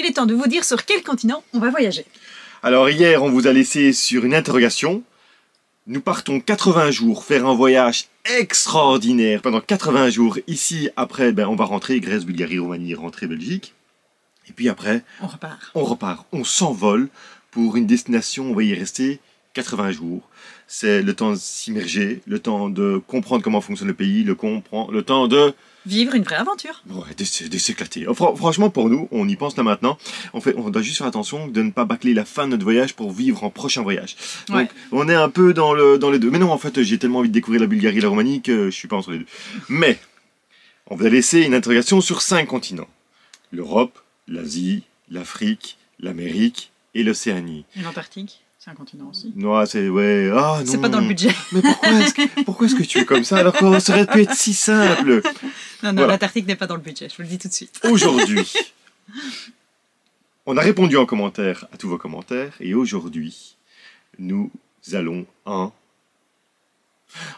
il est temps de vous dire sur quel continent on va voyager. Alors hier, on vous a laissé sur une interrogation. Nous partons 80 jours faire un voyage extraordinaire pendant 80 jours. Ici, après, ben, on va rentrer Grèce, Bulgarie, Roumanie, rentrer Belgique. Et puis après, On repart. on repart. On s'envole pour une destination, on va y rester 80 jours. C'est le temps de s'immerger, le temps de comprendre comment fonctionne le pays, le, comprend- le temps de Vivre une vraie aventure. Ouais, de s'éclater. Oh, fran- franchement, pour nous, on y pense là maintenant. On, fait, on doit juste faire attention de ne pas bâcler la fin de notre voyage pour vivre en prochain voyage. Donc, Ouais. on est un peu dans, le, dans les deux. Mais non, en fait, j'ai tellement envie de découvrir la Bulgarie et la Roumanie que je suis pas entre les deux. Mais, on va laisser une interrogation sur cinq continents l'Europe, l'Asie, l'Afrique, l'Amérique et l'Océanie. Et l'Antarctique, c'est un continent aussi. Non, c'est. Ouais. Ah, non. C'est pas dans le budget. Mais pourquoi est-ce que, pourquoi est-ce que tu es comme ça alors que ça aurait pu être si simple? Non, non, Voilà. l'Antarctique n'est pas dans le budget, je vous le dis tout de suite. Aujourd'hui, on a répondu en commentaire à tous vos commentaires et aujourd'hui, nous allons en.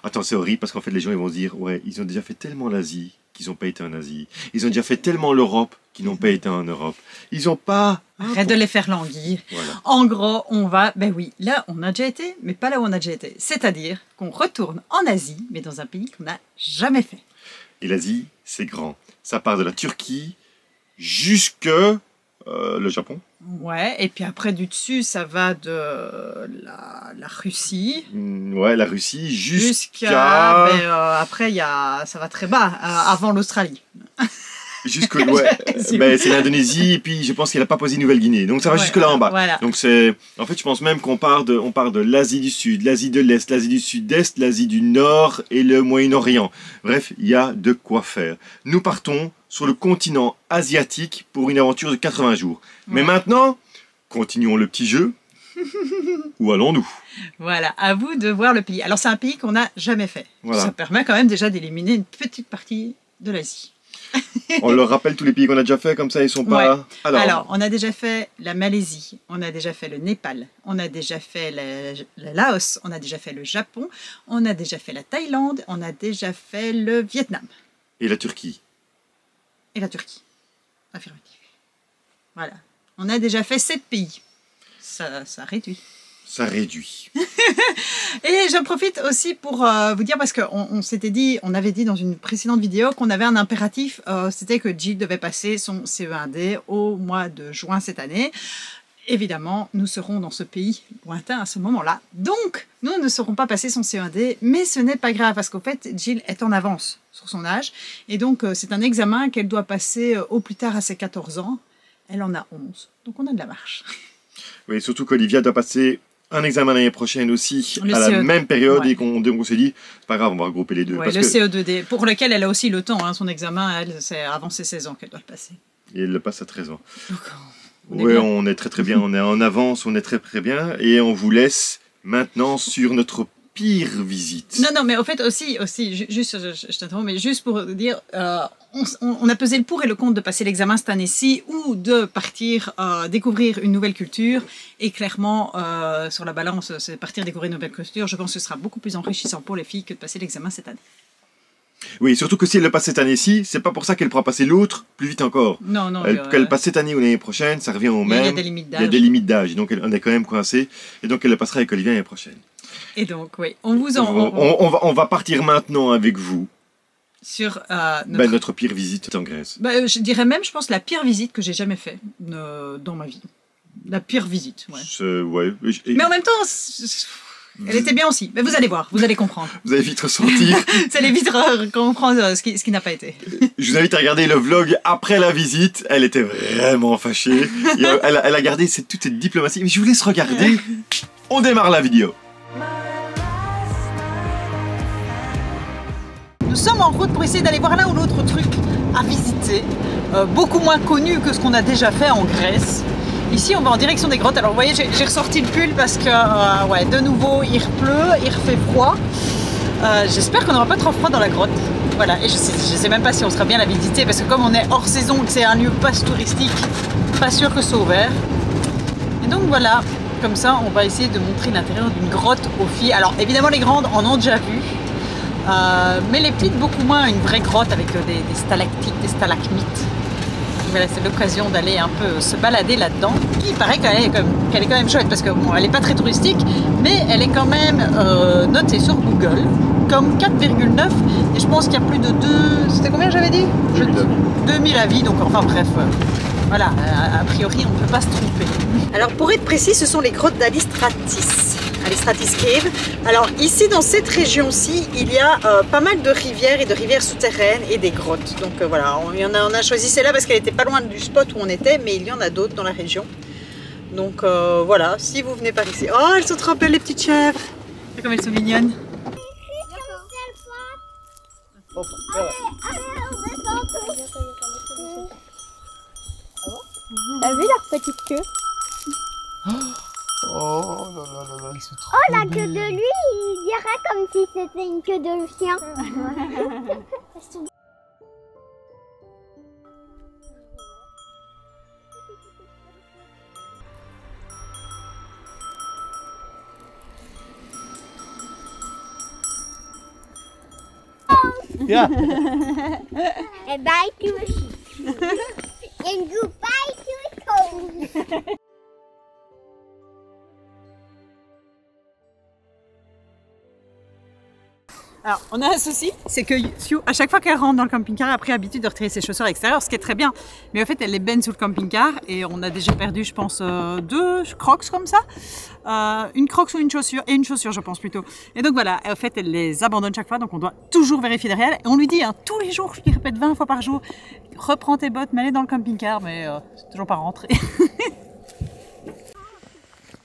Attends, c'est horrible parce qu'en fait, les gens ils vont se dire Ouais, ils ont déjà fait tellement l'Asie qu'ils n'ont pas été en Asie. Ils ont déjà fait tellement l'Europe qu'ils n'ont pas été en Europe. Ils n'ont pas. Arrête de les faire languir. Voilà. En gros, on va, ben oui, là on a déjà été, mais pas là où on a déjà été. C'est-à-dire qu'on retourne en Asie, mais dans un pays qu'on n'a jamais fait. Et l'Asie, c'est grand. Ça part de la Turquie jusque euh, le Japon. Ouais, et puis après du dessus, ça va de la, la Russie Mm, Ouais, la Russie jusqu'à. jusqu'à. ben, euh, après, y a, ça va très bas, euh, avant l'Australie. Jusque, ouais, C'est ben, c'est l'Indonésie, et puis je pense qu'il a pas posé Nouvelle-Guinée. Donc ça va Ouais, jusque là en bas. Voilà. Donc c'est, en fait, je pense même qu'on part de, on part de l'Asie du Sud, l'Asie de l'Est, l'Asie du Sud-Est, l'Asie du Nord et le Moyen-Orient. Bref, il y a de quoi faire. Nous partons sur le continent asiatique pour une aventure de 80 jours. Mais Ouais. maintenant, continuons le petit jeu. Où allons-nous? Voilà, à vous de voir le pays. Alors c'est un pays qu'on n'a jamais fait. Voilà. Ça permet quand même déjà d'éliminer une petite partie de l'Asie. On leur rappelle tous les pays qu'on a déjà fait, comme ça ils sont pas. Alors, on a déjà fait la Malaisie, on a déjà fait le Népal, on a déjà fait le, le Laos, on a déjà fait le Japon, on a déjà fait la Thaïlande, on a déjà fait le Vietnam et la Turquie. Et la Turquie. Affirmatif. Voilà. On a déjà fait sept pays. Ça, ça réduit. Ça réduit. Et j'en profite aussi pour euh, vous dire, parce qu'on on, s'était dit, on avait dit dans une précédente vidéo qu'on avait un impératif, euh, c'était que Jill devait passer son CE1D au mois de juin cette année. Évidemment, nous serons dans ce pays lointain à ce moment-là. Donc, nous ne serons pas passer son CE1D, mais ce n'est pas grave, parce qu'au fait, Jill est en avance sur son âge. Et donc, euh, c'est un examen qu'elle doit passer euh, au plus tard à ses 14 ans. Elle en a 11. Donc, on a de la marche. Oui, surtout qu'Olivia doit passer un examen l'année prochaine aussi Le à la CE2. même période Ouais. et qu'on on s'est dit c'est pas grave on va regrouper les deux Ouais, parce le que CE2D, pour lequel elle a aussi le temps. hein, son examen, elle, c'est avant ses 16 ans qu'elle doit le passer. et elle le passe à 13 ans. Donc, on est Oui, on est très très bien, on est en avance, on est très très bien et on vous laisse maintenant sur notre pire visite. Non, non, mais au fait aussi, aussi ju- juste, je, t'interromps, mais juste pour dire, euh, on, on- on a pesé le pour et le contre de passer l'examen cette année-ci ou de partir euh, découvrir une nouvelle culture. Et clairement, euh, sur la balance, c'est partir découvrir une nouvelle culture. Je pense que ce sera beaucoup plus enrichissant pour les filles que de passer l'examen cette année. Oui, surtout que si elle le passe cette année-ci, c'est pas pour ça qu'elle pourra passer l'autre plus vite encore. Non, non, Elle- Qu'elle passe cette année ou l'année prochaine, ça revient au a- il y a même. des limites Il y a d'âge. des limites d'âge, donc elle- on est quand même coincé. Et donc elle le passera avec Olivia l'année prochaine. Et donc, oui, on vous en. on, on- on va, on va partir maintenant avec vous. sur euh, notre Ben, notre pire visite en Grèce. Bah, je dirais même, je pense, la pire visite que j'ai jamais fait euh, dans ma vie. La pire visite, ouais. Ouais. Mais en même temps, elle était bien aussi. Mais vous allez voir, vous allez comprendre. Vous allez vite ressentir. vous allez vite re- comprendre euh, ce qui, ce qui n'a pas été. Je vous invite à regarder le vlog après la visite. Elle était vraiment fâchée. Et, euh, elle, a- elle a gardé cette, toute cette diplomatie. Mais je vous laisse regarder. On démarre la vidéo. Nous sommes en route pour essayer d'aller voir l'un ou l'autre truc à visiter, euh, beaucoup moins connu que ce qu'on a déjà fait en Grèce. Ici, on va en direction des grottes. Alors, vous voyez, j'ai ressorti le pull parce que, euh, ouais, de nouveau, il pleut, il refait froid. Euh, J'espère qu'on n'aura pas trop froid dans la grotte. Voilà, et je sais, je sais même pas si on sera bien la visiter parce que comme on est hors saison, que c'est un lieu pas touristique, pas sûr que c'est ouvert. Et donc voilà, comme ça, on va essayer de montrer l'intérieur d'une grotte aux filles. Alors évidemment, les grandes en ont déjà vu, euh, mais les petites beaucoup moins. Une vraie grotte avec des, des stalactites, des stalagmites. Voilà, c'est l'occasion d'aller un peu se balader là-dedans, qui paraît qu'elle est, quand même chouette, parce qu'elle bon, n'est pas très touristique, mais elle est quand même euh, notée sur Google comme 4,9, et je pense qu'il y a plus de 2... C'était combien j'avais dit? 2000 avis. 2000 avis, donc enfin bref... euh, voilà, a a priori, on ne peut pas se tromper. Alors, pour être précis, ce sont les grottes d'Alistratis. Alistratis Cave. Alors, ici, dans cette région-ci, il y a euh, pas mal de rivières et de rivières souterraines et des grottes. Donc, euh, voilà, on, il y en a, on a choisi celle-là parce qu'elle était pas loin du spot où on était, mais il y en a d'autres dans la région. Donc, euh, voilà, si vous venez par ici. Oh, elles sont trop belles, les petites chèvres. Regarde comme elles sont mignonnes. T'as vu leur petite queue Oh là là là là, ils sont trop Oh, la queue de lui, il dirait comme si c'était une queue de chien. Ja. En bij to En goodbye to Alors, on a un souci, c'est que Sue, à chaque fois qu'elle rentre dans le camping-car, a pris l'habitude de retirer ses chaussures à l'extérieur, ce qui est très bien. Mais en fait, elle les baigne sous le camping-car et on a déjà perdu, je pense, euh, deux crocs comme ça. Euh, une crocs ou une chaussure, et une chaussure, je pense plutôt. Et donc voilà, en fait, elle les abandonne chaque fois, donc on doit toujours vérifier derrière. Et on lui dit hein, tous les jours, je lui répète 20 fois par jour, reprends tes bottes, mets-les dans le camping-car, mais euh, c'est toujours pas rentré.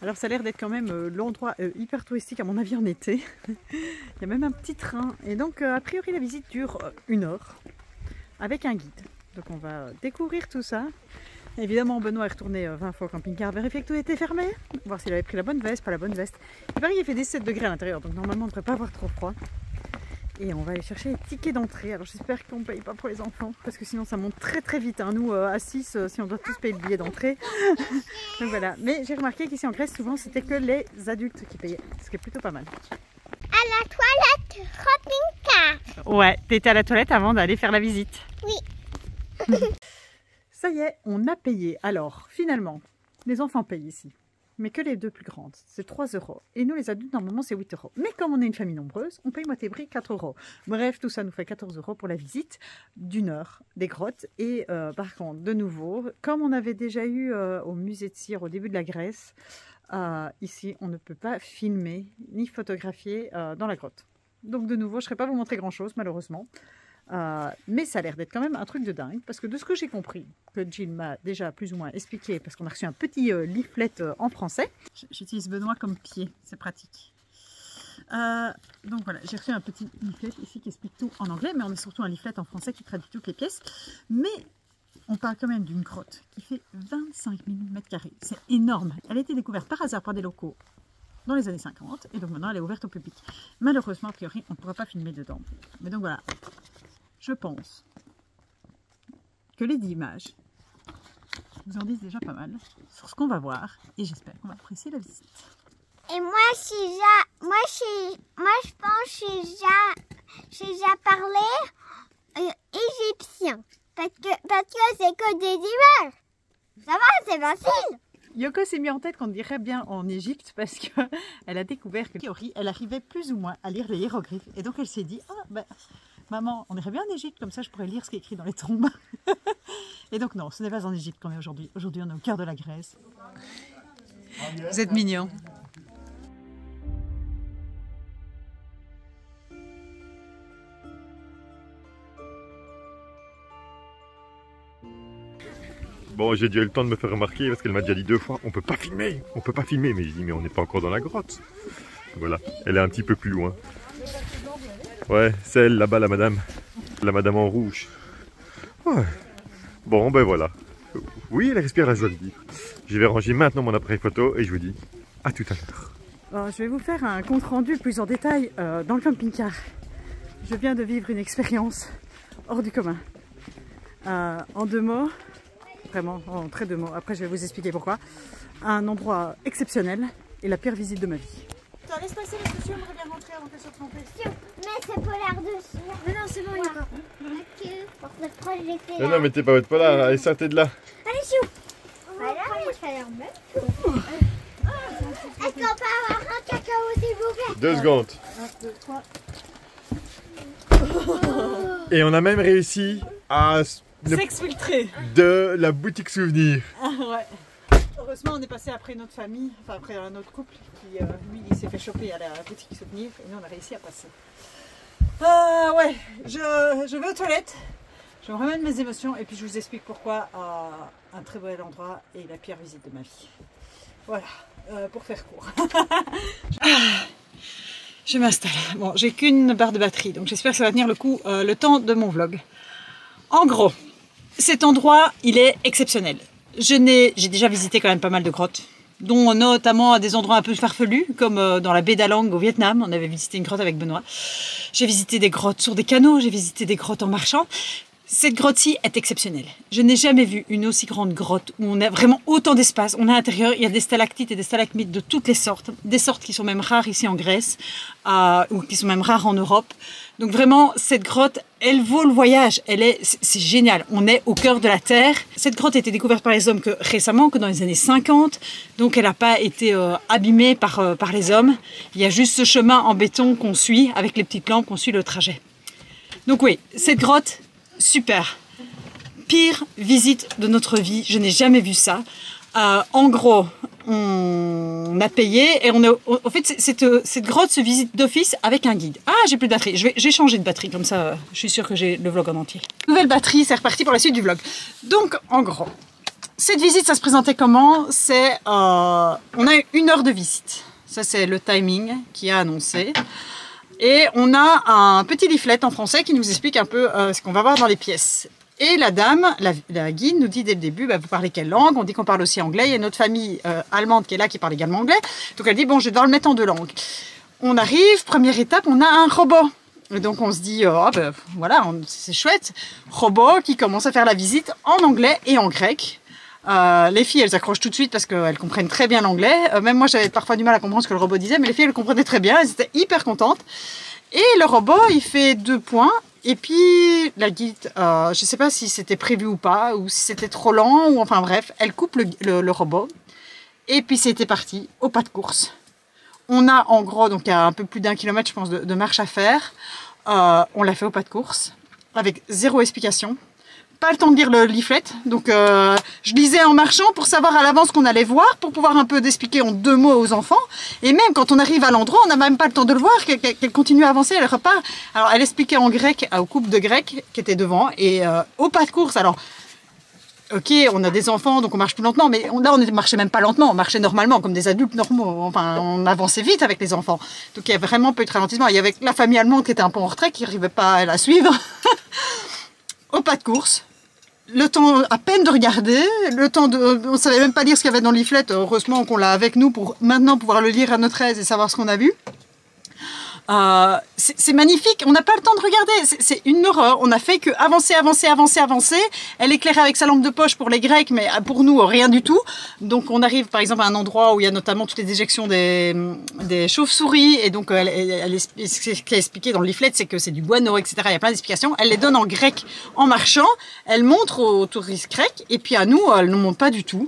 Alors ça a l'air d'être quand même euh, l'endroit euh, hyper touristique à mon avis en été. Il y a même un petit train et donc euh, a priori la visite dure une heure avec un guide. Donc on va découvrir tout ça. Évidemment Benoît est retourné euh, 20 fois au camping-car vérifier que tout était fermé, voir s'il avait pris la bonne veste, pas la bonne veste. Il paraît qu'il fait 17 degrés à l'intérieur donc normalement on ne devrait pas avoir trop froid. Et on va aller chercher les tickets d'entrée. Alors j'espère qu'on ne paye pas pour les enfants parce que sinon ça monte très très vite. hein. Nous euh, à 6 si on doit tous payer le billet d'entrée. Donc voilà, mais j'ai remarqué qu'ici en Grèce, souvent c'était que les adultes qui payaient, ce qui est plutôt pas mal. À la toilette, camping-car. Ouais, t'étais à la toilette avant d'aller faire la visite. Oui. Ça y est, on a payé. Alors, finalement, les enfants payent ici, mais que les deux plus grandes, c'est 3 euros. Et nous, les adultes, normalement, c'est 8 euros. Mais comme on est une famille nombreuse, on paye moitié prix 4 euros. Bref, tout ça nous fait 14 euros pour la visite d'une heure des grottes. Et euh, par contre, de nouveau, comme on avait déjà eu euh, au musée de cire au début de la Grèce, euh, ici, on ne peut pas filmer ni photographier dans la grotte. Donc de nouveau, je ne serai pas vous montrer grand-chose, malheureusement. Euh, mais ça a l'air d'être quand même un truc de dingue, parce que de ce que j'ai compris, que Jill m'a déjà plus ou moins expliqué, parce qu'on a reçu un petit euh, leaflet euh, en français. J'utilise Benoît comme pied, c'est pratique. Donc voilà, j'ai reçu un petit leaflet ici qui explique tout en anglais, mais on a surtout un leaflet en français qui traduit toutes les pièces. Mais on parle quand même d'une grotte qui fait 25 000 mètres carrés. C'est énorme. Elle a été découverte par hasard par des locaux dans les années 50 et donc maintenant elle est ouverte au public. Malheureusement, a priori, on ne pourra pas filmer dedans. Mais donc voilà, je pense que les 10 images vous en disent déjà pas mal sur ce qu'on va voir et j'espère qu'on va apprécier la visite. Et moi, si j'ai, moi, si, moi, je pense que j'ai déjà, j'ai déjà parlé euh, égyptien. Parce que, parce que c'est que des images. Ça va, c'est facile. Yoko s'est mis en tête qu'on dirait bien en Égypte parce qu'elle a découvert que, priori, elle arrivait plus ou moins à lire les hiéroglyphes. Et donc elle s'est dit, ah ben, maman, on irait bien en Égypte, comme ça je pourrais lire ce qui est écrit dans les tombes. Et donc non, ce n'est pas en Égypte qu'on est aujourd'hui. Aujourd'hui, on est au cœur de la Grèce. Vous êtes mignons. Bon, j'ai déjà eu le temps de me faire remarquer parce qu'elle m'a déjà dit deux fois on peut pas filmer, on peut pas filmer. Mais je dis mais on n'est pas encore dans la grotte. Voilà, elle est un petit peu plus loin. Ouais, c'est elle là-bas, la madame. La madame en rouge. Ouais. Bon, ben voilà. Oui, elle respire la joie de vivre. Je vais ranger maintenant mon appareil photo et je vous dis à tout à l'heure. Je vais vous faire un compte rendu plus en détail euh, dans le camping-car. Je viens de vivre une expérience hors du commun. Euh, en deux mots, vraiment en très deux mots, après je vais vous expliquer pourquoi. Un endroit exceptionnel et la pire visite de ma vie. Attends, laisse passer les chaussures, on revient rentrer on peut se tromper. Mais c'est polaire dessus. Mais non, c'est bon, il y a pas. Ok, pour le projet fait. Non, non, mais t'es pas votre polar, allez, sortez de là. Allez, chou. Voilà, ça a l'air même. Est-ce qu'on peut avoir un cacao, s'il vous plaît? Deux secondes. 1, 2, 3. Et on a même réussi à S'exfiltrer. de la boutique souvenir. Ah, ouais. Heureusement, on est passé après notre famille, enfin après un autre couple qui, euh, lui, il s'est fait choper à la boutique souvenir et nous, on a réussi à passer. Ah ouais, je, je vais aux toilettes, je me remets de mes émotions et puis je vous explique pourquoi euh, un très bel endroit et la pire visite de ma vie. Voilà, euh, pour faire court. Ah, je m'installe. Bon, j'ai qu'une barre de batterie, donc j'espère que ça va tenir le coup euh, le temps de mon vlog. En gros, cet endroit, il est exceptionnel. Je n'ai, j'ai déjà visité quand même pas mal de grottes, dont notamment à des endroits un peu farfelus, comme euh, dans la baie d'Alang au Vietnam. On avait visité une grotte avec Benoît. J'ai visité des grottes sur des canaux, j'ai visité des grottes en marchant. Cette grotte-ci est exceptionnelle. Je n'ai jamais vu une aussi grande grotte où on a vraiment autant d'espace. On a à l'intérieur, il y a des stalactites et des stalagmites de toutes les sortes, des sortes qui sont même rares ici en Grèce euh, ou qui sont même rares en Europe. Donc vraiment, cette grotte, elle vaut le voyage. Elle est, c'est génial. On est au cœur de la terre. Cette grotte a été découverte par les hommes que récemment, que dans les années 50. Donc elle n'a pas été euh, abîmée par, euh, par les hommes. Il y a juste ce chemin en béton qu'on suit avec les petites lampes, qu'on suit le trajet. Donc oui, cette grotte, super. Pire visite de notre vie, je n'ai jamais vu ça. Euh, en gros, on a payé et on a, en fait, cette, cette grotte se visite d'office avec un guide. Ah, j'ai plus de batterie. J'ai changé de batterie comme ça. Je suis sûre que j'ai le vlog en entier. Nouvelle batterie, c'est reparti pour la suite du vlog. Donc, en gros, cette visite, ça se présentait comment? C'est, euh, on a une heure de visite. Ça, c'est le timing qui a annoncé. Et on a un petit leaflet en français qui nous explique un peu euh, ce qu'on va voir dans les pièces. Et la dame, la, guide, nous dit dès le début, bah, vous parlez quelle langue? On dit qu'on parle aussi anglais. Il y a notre famille euh, allemande qui est là, qui parle également anglais. Donc elle dit, bon, je dois le mettre en deux langues. On arrive, première étape, on a un robot. Et donc on se dit, oh, ben, voilà, c'est chouette. Robot qui commence à faire la visite en anglais et en grec. Euh, les filles, elles accrochent tout de suite parce qu'elles comprennent très bien l'anglais. Euh, même moi, j'avais parfois du mal à comprendre ce que le robot disait, mais les filles, elles comprenaient très bien. Elles étaient hyper contentes. Et le robot, il fait deux points. Et puis la guide, euh, je ne sais pas si c'était prévu ou pas, ou si c'était trop lent, ou enfin bref, elle coupe le, robot. Et puis c'était parti au pas de course. On a en gros, donc un peu plus d'un kilomètre, je pense, de, marche à faire. On l'a fait au pas de course, avec zéro explication. Pas le temps de lire le leaflet, donc euh, je lisais en marchant pour savoir à l'avance qu'on allait voir, pour pouvoir un peu d'expliquer en deux mots aux enfants. Et même quand on arrive à l'endroit, on n'a même pas le temps de le voir, qu'elle continue à avancer, elle repart. Alors elle expliquait en grec au couple de grecs qui était devant, et euh, au pas de course. Alors Ok, on a des enfants, donc on marche plus lentement, mais on, là, on ne marchait même pas lentement, on marchait normalement, comme des adultes normaux. Enfin, on avançait vite avec les enfants. Donc il y a vraiment peu de ralentissement. Il y avait la famille allemande qui était un peu en retrait, qui n'arrivait pas à la suivre. Au pas de course. Le temps à peine de regarder, le temps de. On savait même pas lire ce qu'il y avait dans le leaflet. Heureusement qu'on l'a avec nous pour maintenant pouvoir le lire à notre aise et savoir ce qu'on a vu. Euh, c'est magnifique, on n'a pas le temps de regarder, c'est- une horreur. On a fait que avancer, avancer, avancer, avancer. Elle éclairait avec sa lampe de poche pour les Grecs, mais pour nous, rien du tout. Donc on arrive par exemple à un endroit où il y a notamment toutes les déjections des, chauves-souris, et donc elle, ce qui est expliqué dans le leaflet, c'est que c'est du guano, etc. Il y a plein d'explications. Elle les donne en grec en marchant, elle montre aux touristes grecs, et puis à nous, elle ne montre pas du tout.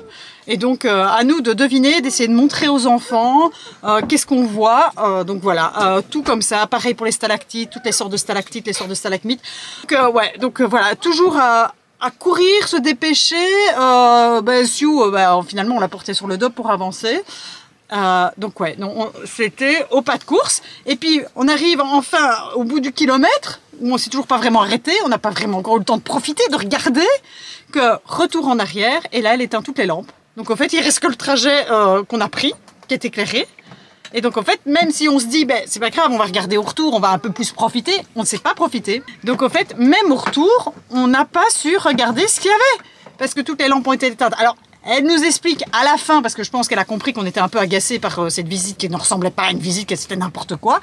Et donc, euh, à nous de deviner, d'essayer de montrer aux enfants euh, qu'est-ce qu'on voit. Euh, donc voilà, tout comme ça. Pareil pour les stalactites, toutes les sortes de stalactites, les sortes de stalagmites. Donc, ouais, donc voilà, toujours à, courir, se dépêcher. Euh, ben, Sioux, ben, finalement, on l'a porté sur le dos pour avancer. Donc ouais, c'était au pas de course. Et puis on arrive enfin au bout du kilomètre où on s'est toujours pas vraiment arrêté, on n'a pas vraiment encore eu le temps de profiter, de regarder. Que retour en arrière et là elle éteint toutes les lampes. Donc en fait il reste que le trajet euh, qu'on a pris qui est éclairé. Et donc en fait même si on se dit ben c'est pas grave on va regarder au retour, on va un peu plus profiter, on ne sait pas profiter. Donc en fait même au retour on n'a pas su regarder ce qu'il y avait parce que toutes les lampes ont été éteintes. Alors elle nous explique à la fin, parce que je pense qu'elle a compris qu'on était un peu agacé par euh, cette visite qui ne ressemblait pas à une visite, que c'était n'importe quoi,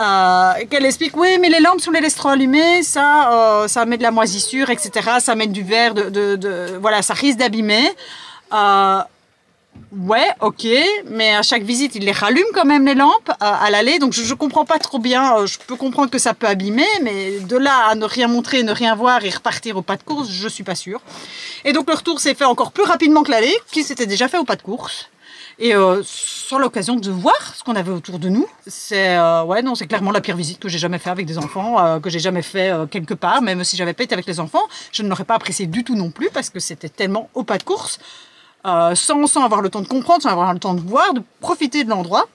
euh, qu'elle explique, oui, mais les lampes sous les laisse trop allumées, ça, ça met de la moisissure, etc., ça met du verre, de, de- voilà, ça risque d'abîmer. Euh, Ouais, ok, mais à chaque visite, il les rallume quand même les lampes à, à l'aller, donc je, je comprends pas trop bien. euh, Je peux comprendre que ça peut abîmer, mais de là à ne rien montrer, ne rien voir et repartir au pas de course, je suis pas sûre. Et donc le retour s'est fait encore plus rapidement que l'aller, qui s'était déjà fait au pas de course. Et euh, sans l'occasion de voir ce qu'on avait autour de nous, c'est euh, ouais non c'est clairement la pire visite que j'ai jamais fait avec des enfants, euh, que j'ai jamais fait euh, quelque part. Même si j'avais pas été avec les enfants, je ne l'aurais pas apprécié du tout non plus parce que c'était tellement au pas de course, euh, sans avoir le temps de comprendre, sans avoir le temps de voir, de profiter de l'endroit.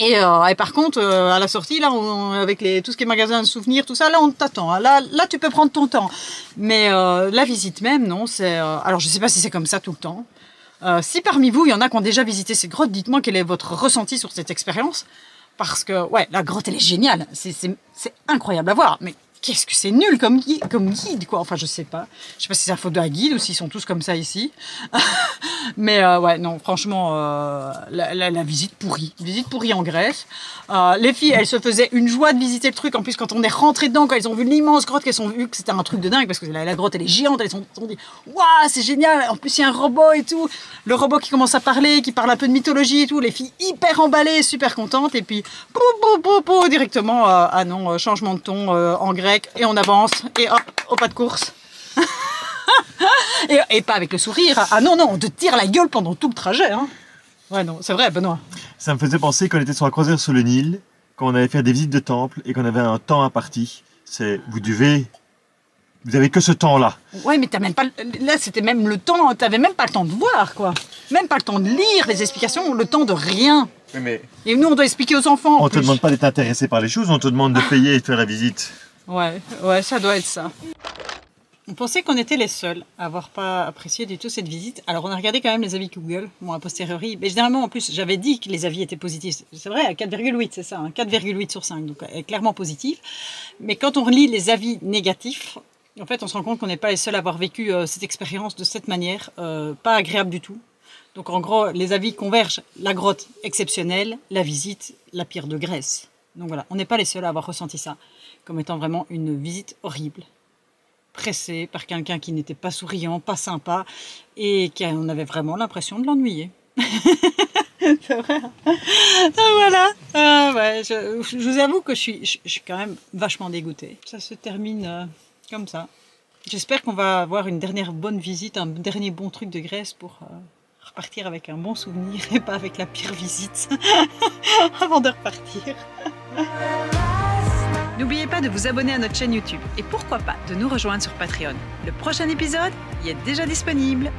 Et, euh, par contre, euh, à la sortie, là, on- avec tout ce qui est magasin de souvenirs, tout ça, là, on t'attend. hein. Là, là, tu peux prendre ton temps. Mais la visite même, non, c'est. alors, je sais pas si c'est comme ça tout le temps. Si parmi vous, il y en a qui ont déjà visité ces grottes, dites-moi quel est votre ressenti sur cette expérience. Parce que, ouais, la grotte, elle est géniale. C'est incroyable à voir. Mais qu'est-ce que c'est nul comme, gui- comme guide, quoi. Enfin, je sais pas. Je sais pas si c'est la faute d'un guide ou s'ils sont tous comme ça ici. Mais euh, ouais, non, franchement, euh, la, visite pourrie. Visite pourrie en Grèce. Euh, les filles, elles se faisaient une joie de visiter le truc. En plus, quand on est rentré dedans, quand elles ont vu l'immense grotte, qu'elles ont vu que c'était un truc de dingue, parce que la, grotte, elle est géante, elles se sont, dit Waouh, c'est génial. En plus, il y a un robot et tout. Le robot qui commence à parler, qui parle un peu de mythologie et tout. Les filles hyper emballées, super contentes. Et puis, pou, pou, pou, directement, ah non, changement de ton en Et on avance. Et hop, au pas de course. Et, et pas avec le sourire. Ah non, non, on te tire la gueule pendant tout le trajet. Hein. Ouais, non, c'est vrai, Benoît. Ça me faisait penser qu'on était sur la croisière sur le Nil, quand on allait faire des visites de temples et qu'on avait un temps imparti. C'est, vous devez, vous avez que ce temps-là. Ouais, mais t'as même pas. Là, c'était même le temps. T'avais même pas le temps de voir, quoi. Même pas le temps de lire les explications, le temps de rien. mais Et nous, on doit expliquer aux enfants. en on te plus. demande pas d'être intéressé par les choses, on te demande de payer et de faire la visite. Ouais, ouais, ça doit être ça. On pensait qu'on était les seuls à avoir pas apprécié du tout cette visite. Alors on a regardé quand même les avis Google, bon a posteriori. Mais généralement en plus j'avais dit que les avis étaient positifs. C'est vrai, à 4,8 c'est ça, hein, 4,8 sur 5, donc est clairement positif. Mais quand on relit les avis négatifs, en fait on se rend compte qu'on n'est pas les seuls à avoir vécu euh, cette expérience de cette manière, euh, pas agréable du tout. Donc en gros les avis convergent, la grotte exceptionnelle, la visite la pire de Grèce. Donc voilà, on n'est pas les seuls à avoir ressenti ça comme étant vraiment une visite horrible, pressée par quelqu'un qui n'était pas souriant, pas sympa, et qui on avait vraiment l'impression de l'ennuyer. C'est vrai. Ah, voilà. Ah, ouais, je, je vous avoue que je suis, je, je suis quand même vachement dégoûtée. Ça se termine euh, comme ça. J'espère qu'on va avoir une dernière bonne visite, un dernier bon truc de Grèce pour euh, repartir avec un bon souvenir et pas avec la pire visite avant de repartir. N'oubliez pas de vous abonner à notre chaîne YouTube et pourquoi pas de nous rejoindre sur Patreon. Le prochain épisode y est déjà disponible.